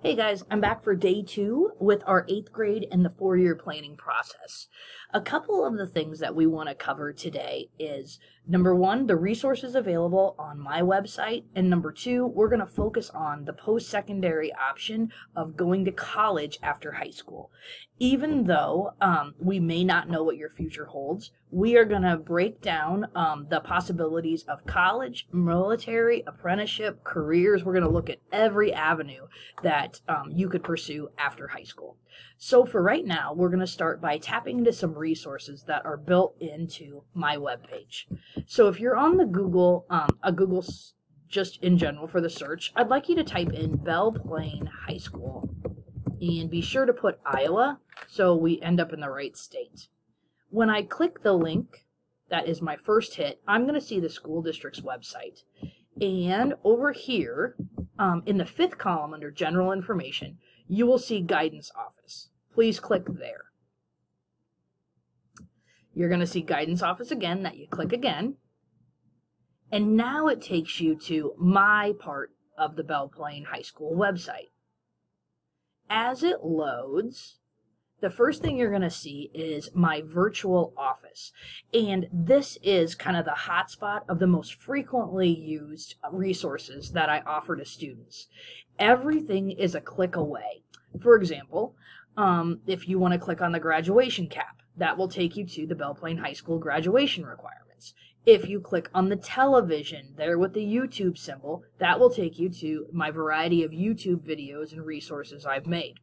Hey guys, I'm back for day two with our eighth grade and the four year planning process. A couple of the things that we want to cover today is number one, the resources available on my website, and number two, we're going to focus on the post secondary option of going to college after high school. Even though um, we may not know what your future holds, we are going to break down um, the possibilities of college, military, apprenticeship, careers. We're going to look at every avenue that um, you could pursue after high school. So for right now, we're going to start by tapping into some resources that are built into my webpage. So if you're on the Google, um, a Google just in general for the search, I'd like you to type in Belle Plaine High School and be sure to put Iowa so we end up in the right state. When I click the link, that is my first hit, I'm going to see the school district's website. And over here, um, in the fifth column under General Information, you will see Guidance Office. Please click there. You're going to see Guidance Office again, that you click again. And now it takes you to my part of the Belle Plaine High School website. As it loads, the first thing you're going to see is my virtual office. And this is kind of the hotspot of the most frequently used resources that I offer to students. Everything is a click away. For example, um, if you want to click on the graduation cap, that will take you to the Belle Plaine High School graduation requirements. If you click on the television there with the YouTube symbol, that will take you to my variety of YouTube videos and resources I've made.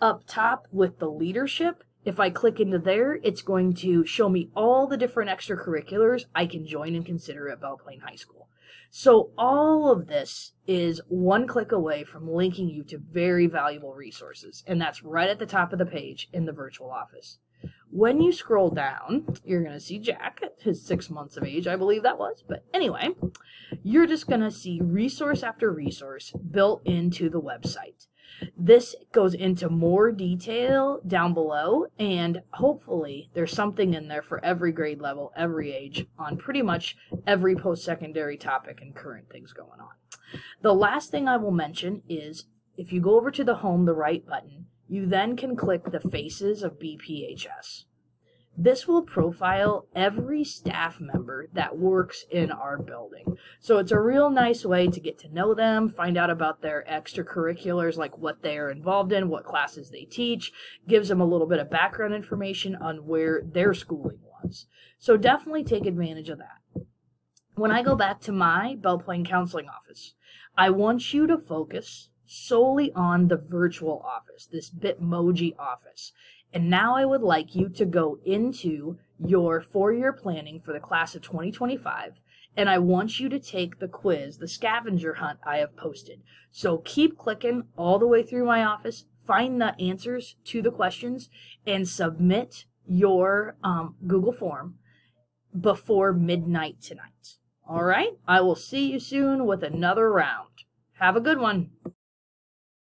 Up top with the leadership, if I click into there, it's going to show me all the different extracurriculars I can join and consider at Belle Plaine High School. So all of this is one click away from linking you to very valuable resources, and that's right at the top of the page in the virtual office. When you scroll down, you're going to see Jack at his six months of age, I believe that was. But anyway, you're just going to see resource after resource built into the website. This goes into more detail down below, and hopefully there's something in there for every grade level, every age, on pretty much every post-secondary topic and current things going on. The last thing I will mention is if you go over to the home, the right button, you then can click the faces of BPHS. This will profile every staff member that works in our building. So it's a real nice way to get to know them, find out about their extracurriculars, like what they are involved in, what classes they teach, gives them a little bit of background information on where their schooling was. So definitely take advantage of that. When I go back to my Belle Plaine counseling office, I want you to focus solely on the virtual office, this Bitmoji office. And now I would like you to go into your four year planning for the class of 2025. And I want you to take the quiz, the scavenger hunt I have posted. So keep clicking all the way through my office, find the answers to the questions, and submit your um, Google form before midnight tonight. All right? I will see you soon with another round. Have a good one.